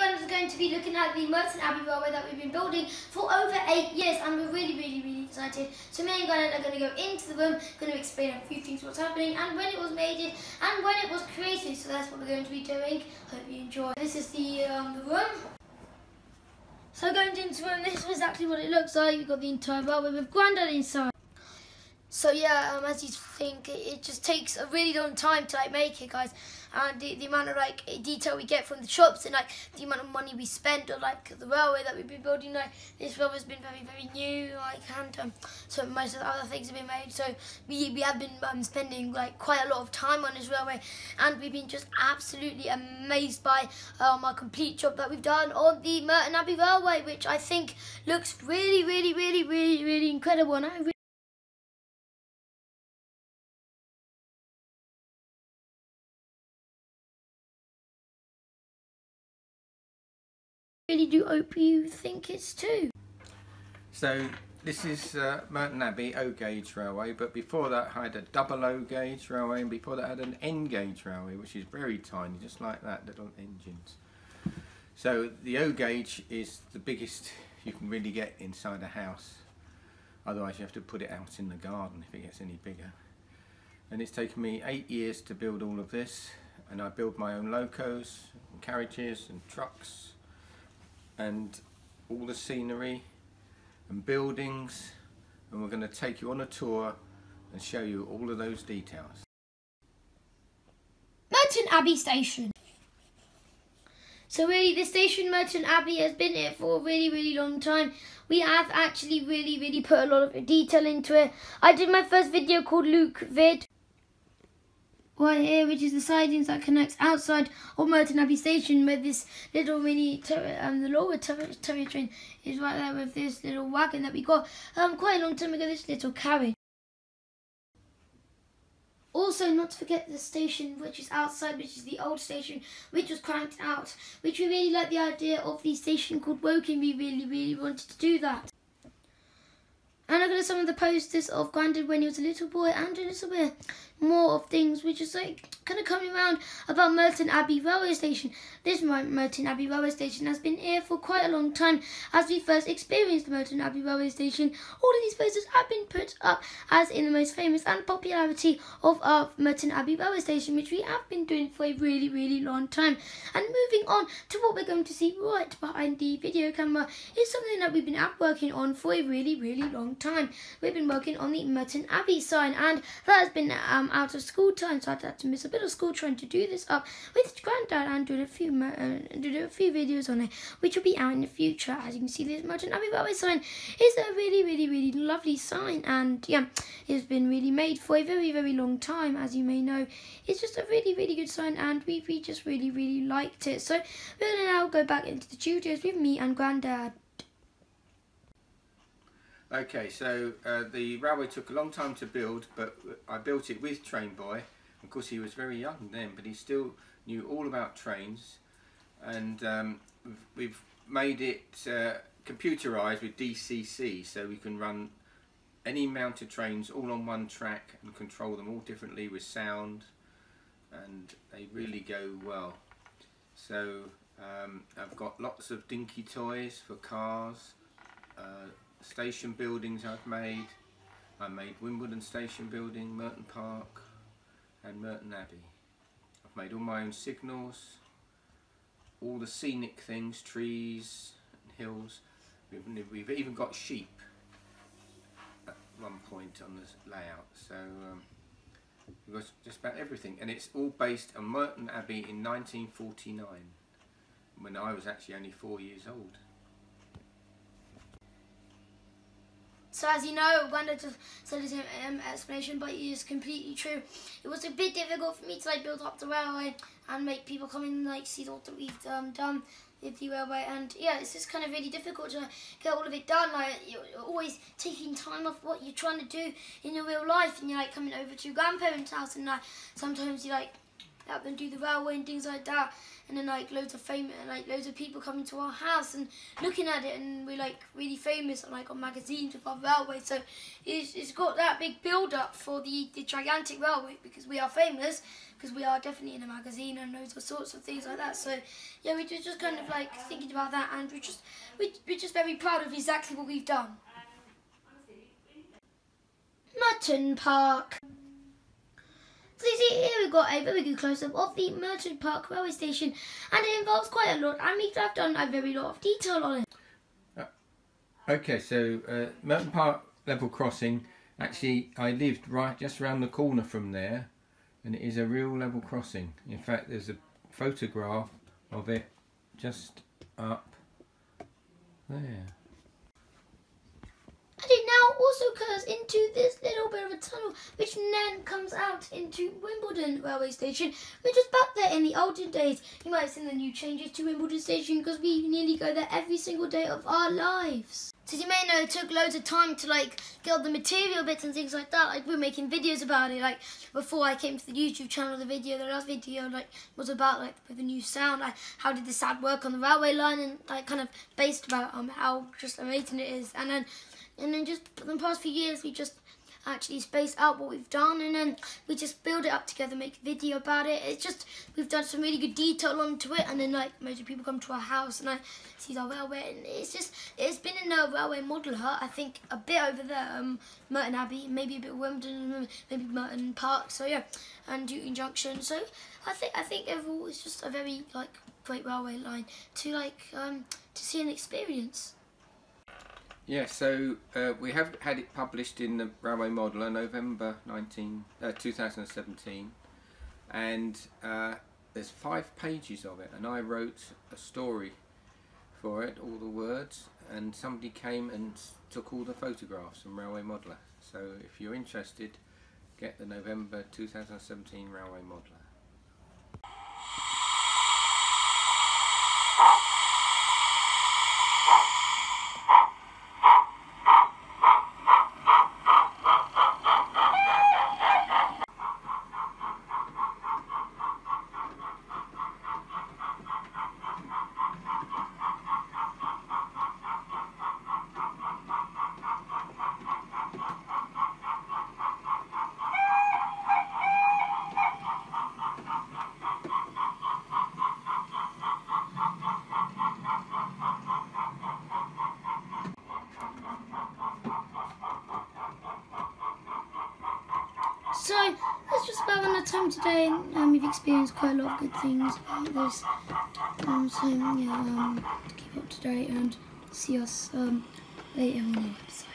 Granddad is going to be looking at the Merton Abbey Railway that we've been building for over eight years and we're really, really, really excited. So me and Granddad are going to go into the room, going to explain a few things what's happening and when it was made and when it was created. So that's what we're going to be doing. Hope you enjoy. This is the, um, the room. So going into the room, this is exactly what it looks like. We've got the entire railway with Granddad inside. So yeah, um, as you think, it, just takes a really long time to like make it, guys. And the, the amount of like detail we get from the shops and like the amount of money we spend on like the railway that we've been building, like this railway's been very very new, like and um, so most of the other things have been made. So we we have been um, spending like quite a lot of time on this railway, and we've been just absolutely amazed by um, our complete job that we've done on the Merton Abbey Railway, which I think looks really really really really really incredible. And I really really do hope you think it's too. So this is uh, Merton Abbey O gauge railway, but before that I had a double O gauge railway, and before that I had an N gauge railway, which is very tiny, just like that, little engines. So the O gauge is the biggest you can really get inside a house. Otherwise you have to put it out in the garden if it gets any bigger. And it's taken me eight years to build all of this, and I build my own locos, and carriages and trucks and all the scenery and buildings and we're going to take you on a tour and show you all of those details. Merton Abbey Station. So really the station Merton Abbey has been here for a really really long time. We have actually really really put a lot of detail into it. I did my first video called Luke Vid right here, which is the sidings that connects outside of Merton Abbey Station, where this little mini um, the lower terrier train is right there with this little wagon that we got um quite a long time ago. This little carriage. Also, not to forget the station which is outside, which is the old station, which was cranked out, which we really like the idea of the station called Woking. We really, really wanted to do that. And I got some of the posters of Grandad when he was a little boy and a little bit more of things which is like kind of coming around about Merton Abbey railway station. This Merton Abbey railway station has been here for quite a long time as we first experienced the Merton Abbey railway station. All of these posters have been put up as in the most famous and popularity of our Merton Abbey railway station which we have been doing for a really really long time. And moving on to what we're going to see right behind the video camera is something that we've been working on for a really really long time. We've been working on the Merton Abbey sign and that has been um, out of school time, so I had to miss a bit of school trying to do this up with Granddad and do a few uh, a few videos on it, which will be out in the future. As you can see, this Merton Abbey Railway sign is a really, really, really lovely sign, and yeah, it's been really made for a very, very long time, as you may know. It's just a really, really good sign, and we, we just really, really liked it. So we're gonna now go back into the studios with me and Granddad. Okay, so uh, the railway took a long time to build, but I built it with Train Boy. Of course, he was very young then, but he still knew all about trains. And um, we've made it uh, computerized with DCC, so we can run any mounted trains all on one track and control them all differently with sound. And they really go well. So um, I've got lots of dinky toys for cars. Uh, station buildings I've made. I made Wimbledon Station Building, Merton Park and Merton Abbey. I've made all my own signals, all the scenic things, trees and hills. We've, we've even got sheep at one point on the layout. So um, we've got just about everything. And it's all based on Merton Abbey in 1949 when I was actually only four years old. So as you know, Wanda just said his um, explanation, but it is completely true. It was a bit difficult for me to like build up the railway and make people come in and like see what we've um, done with the railway. And yeah, it's just kind of really difficult to get all of it done. Like you're always taking time off what you're trying to do in your real life, and you're like coming over to your grandparents' house, and like sometimes you like help them do the railway and things like that. And then like loads of fame, and like loads of people coming to our house and looking at it, and we're like really famous, and like on magazines with our railway. So it's, it's got that big build up for the the gigantic railway because we are famous because we are definitely in a magazine and loads of sorts of things like that. So yeah, we just kind of like thinking about that, and we're just we, we're just very proud of exactly what we've done. Merton Park. So you see here we've got a very good close-up of the Merton Park railway station and it involves quite a lot and we've done a very lot of detail on it. Okay, so uh, Merton Park level crossing, actually I lived right just around the corner from there and it is a real level crossing. In fact there's a photograph of it just up there. Also curves into this little bit of a tunnel, which then comes out into Wimbledon railway station, which was back there in the olden days. You might have seen the new changes to Wimbledon station because we nearly go there every single day of our lives. So you may know it took loads of time to like get all the material bits and things like that. Like we are making videos about it. Like before I came to the YouTube channel, the video, the last video like was about like with the new sound, like how did the sound work on the railway line, and like kind of based about um how just amazing it is. And then and then just the past few years we just actually space out what we've done and then we just build it up together make a video about it. It's just we've done some really good detail onto it and then like most people come to our house and I see our railway and it's just it's been in a railway modeler I think a bit over there um Merton Abbey maybe a bit Wimbledon maybe Merton Park so yeah and Newton Junction. So I think I think overall it's just a very like great railway line to like um to see and experience yeah, so uh, we have had it published in the Railway Modeller November 19, uh, 2017 and uh, there's five pages of it and I wrote a story for it, all the words and somebody came and took all the photographs from Railway Modeller. So if you're interested, get the November 2017 Railway Modeller. So that's just about enough time today. Um, we've experienced quite a lot of good things about this. Um, so yeah, um, keep up to date and see us um, later on the website.